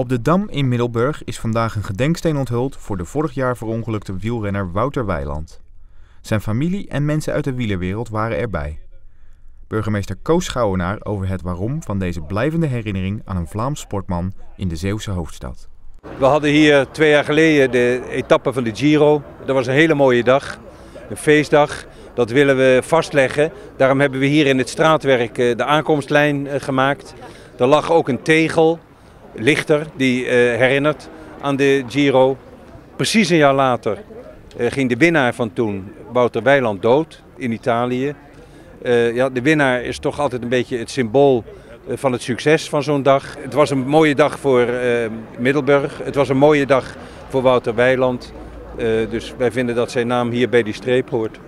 Op de Dam in Middelburg is vandaag een gedenksteen onthuld voor de vorig jaar verongelukte wielrenner Wouter Weiland. Zijn familie en mensen uit de wielerwereld waren erbij. Burgemeester Koos Schouwenaar over het waarom van deze blijvende herinnering aan een Vlaams sportman in de Zeeuwse hoofdstad. We hadden hier twee jaar geleden de etappe van de Giro. Dat was een hele mooie dag, een feestdag. Dat willen we vastleggen. Daarom hebben we hier in het straatwerk eh, de aankomstlijn eh, gemaakt. Er lag ook een tegel, lichter, die eh, herinnert aan de Giro. Precies een jaar later ging de winnaar van toen, Wouter Weiland, dood in Italië. ja, de winnaar is toch altijd een beetje het symbool van het succes van zo'n dag. Het was een mooie dag voor Middelburg. Het was een mooie dag voor Wouter Weiland. dus wij vinden dat zijn naam hier bij die streep hoort.